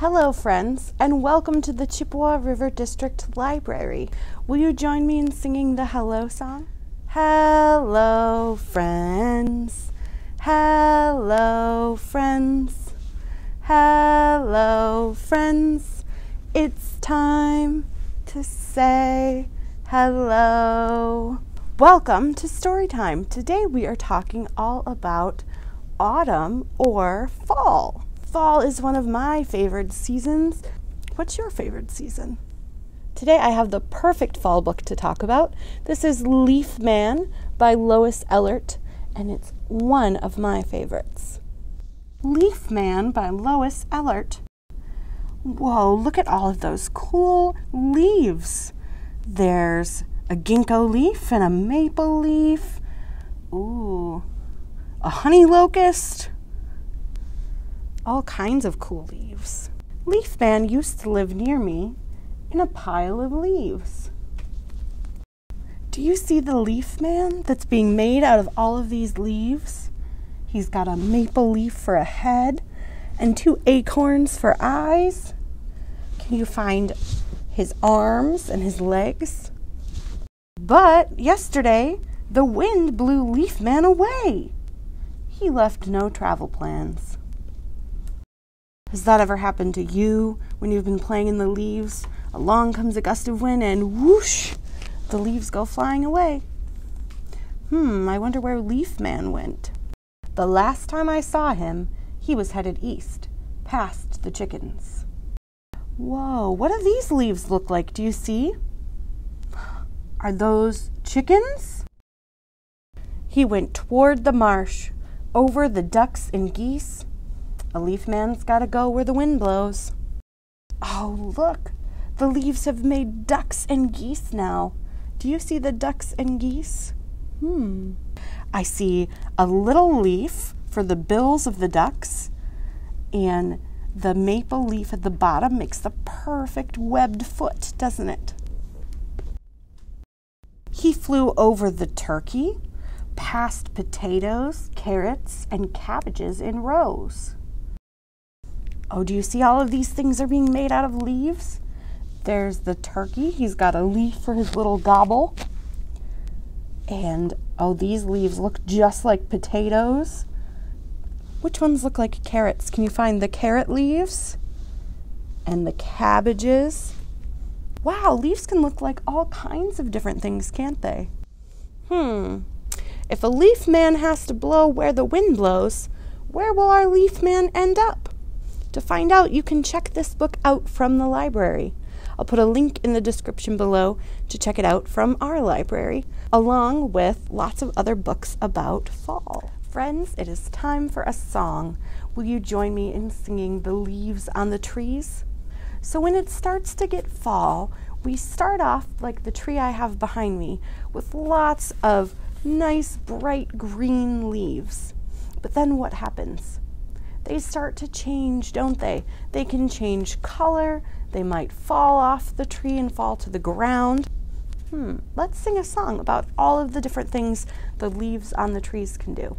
Hello, friends, and welcome to the Chippewa River District Library. Will you join me in singing the Hello song? Hello, friends. Hello, friends. Hello, friends. It's time to say hello. Welcome to Storytime. Today we are talking all about autumn or fall. Fall is one of my favorite seasons. What's your favorite season? Today I have the perfect fall book to talk about. This is Leaf Man by Lois Ehlert, and it's one of my favorites. Leaf Man by Lois Ehlert. Whoa, look at all of those cool leaves. There's a ginkgo leaf and a maple leaf. Ooh, a honey locust all kinds of cool leaves. Leaf Man used to live near me in a pile of leaves. Do you see the leaf man that's being made out of all of these leaves? He's got a maple leaf for a head and two acorns for eyes. Can you find his arms and his legs? But yesterday, the wind blew Leaf Man away. He left no travel plans. Has that ever happened to you when you've been playing in the leaves? Along comes a gust of wind and whoosh, the leaves go flying away. Hmm, I wonder where Leaf Man went. The last time I saw him, he was headed east, past the chickens. Whoa, what do these leaves look like? Do you see? Are those chickens? He went toward the marsh, over the ducks and geese, a leaf man's gotta go where the wind blows. Oh, look! The leaves have made ducks and geese now. Do you see the ducks and geese? Hmm. I see a little leaf for the bills of the ducks, and the maple leaf at the bottom makes the perfect webbed foot, doesn't it? He flew over the turkey, past potatoes, carrots, and cabbages in rows. Oh, do you see all of these things are being made out of leaves? There's the turkey. He's got a leaf for his little gobble. And oh, these leaves look just like potatoes. Which ones look like carrots? Can you find the carrot leaves? And the cabbages? Wow, leaves can look like all kinds of different things, can't they? Hmm. If a leaf man has to blow where the wind blows, where will our leaf man end up? To find out, you can check this book out from the library. I'll put a link in the description below to check it out from our library, along with lots of other books about fall. Friends, it is time for a song. Will you join me in singing The Leaves on the Trees? So, when it starts to get fall, we start off like the tree I have behind me with lots of nice bright green leaves. But then what happens? They start to change, don't they? They can change color, they might fall off the tree and fall to the ground. Hmm, let's sing a song about all of the different things the leaves on the trees can do.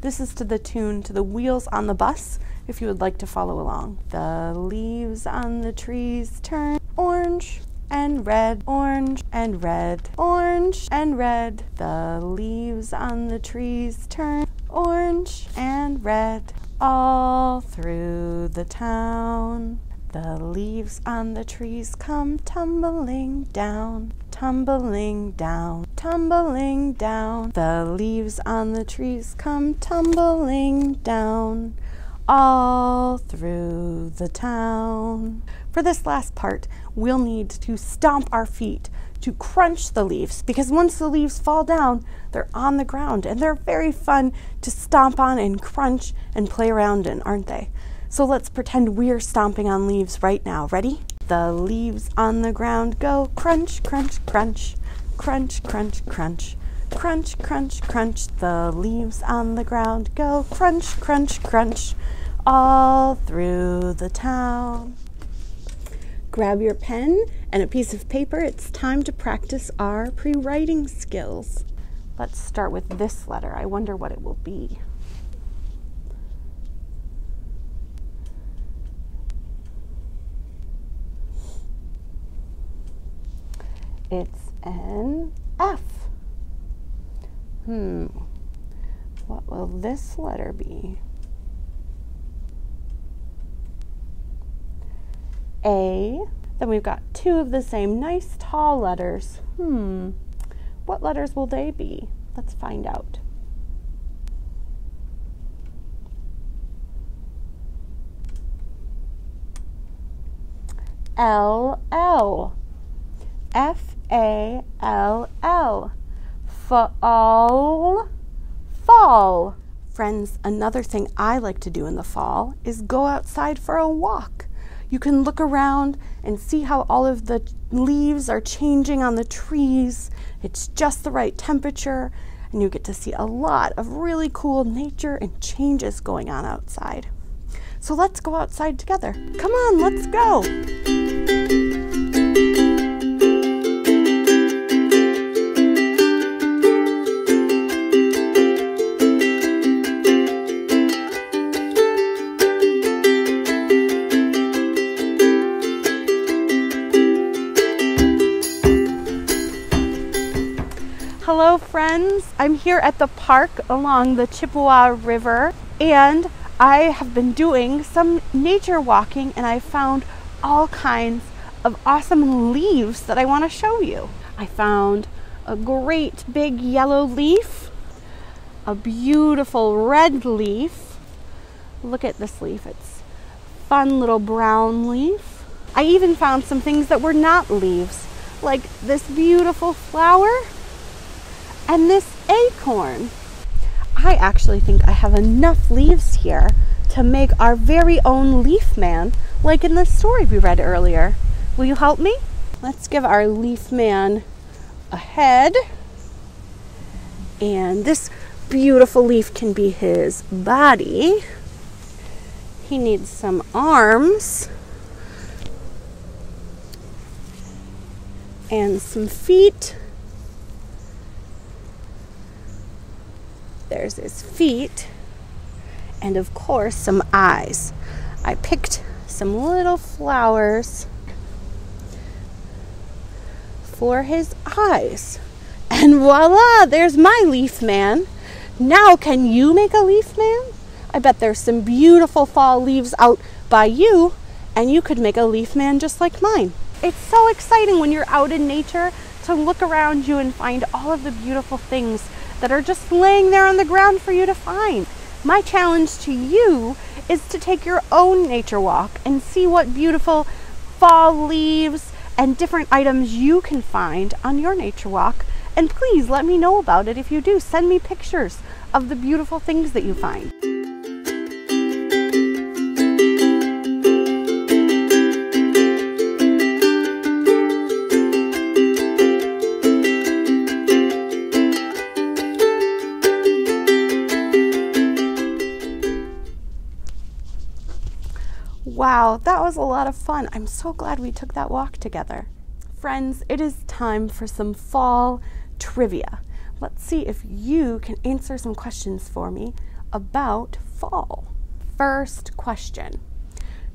This is to the tune to the wheels on the bus, if you would like to follow along. The leaves on the trees turn orange and red, orange and red, orange and red. The leaves on the trees turn orange and red all through the town. The leaves on the trees come tumbling down, tumbling down, tumbling down. The leaves on the trees come tumbling down all through the town. For this last part, we'll need to stomp our feet to crunch the leaves because once the leaves fall down, they're on the ground and they're very fun to stomp on and crunch and play around in, aren't they? So let's pretend we're stomping on leaves right now. Ready? The leaves on the ground go crunch, crunch, crunch, crunch, crunch, crunch. Crunch, crunch, crunch, the leaves on the ground go crunch, crunch, crunch, all through the town. Grab your pen and a piece of paper. It's time to practice our pre writing skills. Let's start with this letter. I wonder what it will be. It's an F. Hmm. What will this letter be? A. Then we've got two of the same nice tall letters. Hmm. What letters will they be? Let's find out. L L. F A L L. Fall. Fall. Friends, another thing I like to do in the fall is go outside for a walk. You can look around and see how all of the leaves are changing on the trees. It's just the right temperature, and you get to see a lot of really cool nature and changes going on outside. So let's go outside together. Come on, let's go. Hello, friends. I'm here at the park along the Chippewa River, and I have been doing some nature walking, and I found all kinds of awesome leaves that I want to show you. I found a great big yellow leaf, a beautiful red leaf. Look at this leaf, it's fun little brown leaf. I even found some things that were not leaves, like this beautiful flower and this acorn. I actually think I have enough leaves here to make our very own leaf man, like in the story we read earlier. Will you help me? Let's give our leaf man a head. And this beautiful leaf can be his body. He needs some arms and some feet There's his feet. And of course, some eyes. I picked some little flowers for his eyes. And voila, there's my leaf man. Now, can you make a leaf man? I bet there's some beautiful fall leaves out by you, and you could make a leaf man just like mine. It's so exciting when you're out in nature to look around you and find all of the beautiful things that are just laying there on the ground for you to find. My challenge to you is to take your own nature walk and see what beautiful fall leaves and different items you can find on your nature walk. And please let me know about it if you do. Send me pictures of the beautiful things that you find. Wow, that was a lot of fun. I'm so glad we took that walk together. Friends, it is time for some fall trivia. Let's see if you can answer some questions for me about fall. First question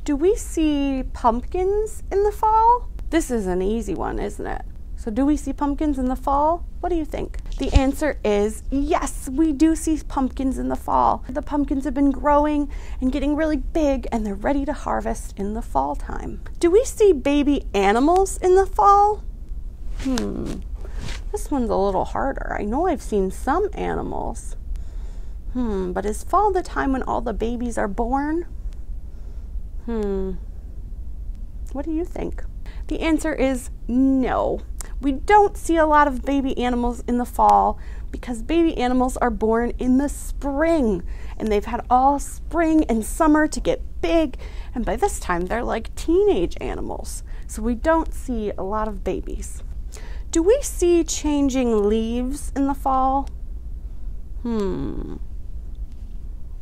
Do we see pumpkins in the fall? This is an easy one, isn't it? So, do we see pumpkins in the fall? What do you think? The answer is yes, we do see pumpkins in the fall. The pumpkins have been growing and getting really big and they're ready to harvest in the fall time. Do we see baby animals in the fall? Hmm, this one's a little harder. I know I've seen some animals. Hmm, but is fall the time when all the babies are born? Hmm, what do you think? The answer is no. We don't see a lot of baby animals in the fall because baby animals are born in the spring and they've had all spring and summer to get big, and by this time they're like teenage animals. So we don't see a lot of babies. Do we see changing leaves in the fall? Hmm.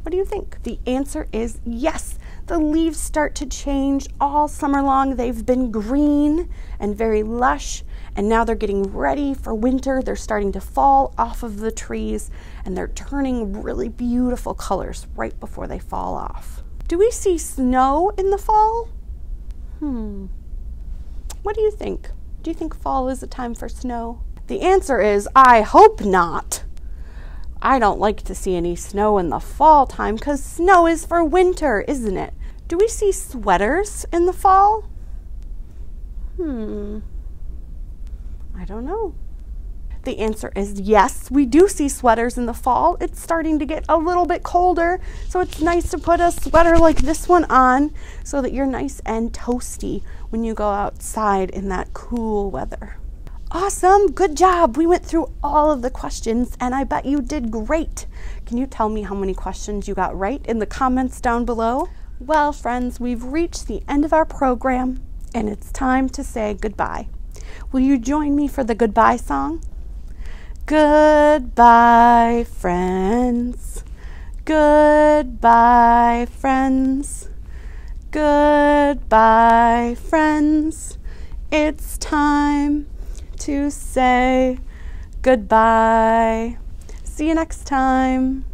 What do you think? The answer is yes. The leaves start to change all summer long. They've been green and very lush, and now they're getting ready for winter. They're starting to fall off of the trees and they're turning really beautiful colors right before they fall off. Do we see snow in the fall? Hmm. What do you think? Do you think fall is a time for snow? The answer is I hope not. I don't like to see any snow in the fall time because snow is for winter, isn't it? Do we see sweaters in the fall? Hmm. I don't know. The answer is yes, we do see sweaters in the fall. It's starting to get a little bit colder, so it's nice to put a sweater like this one on so that you're nice and toasty when you go outside in that cool weather. Awesome, good job. We went through all of the questions and I bet you did great. Can you tell me how many questions you got right in the comments down below? Well, friends, we've reached the end of our program and it's time to say goodbye. Will you join me for the goodbye song? Goodbye, friends. Goodbye, friends. Goodbye, friends. It's time to say goodbye. See you next time.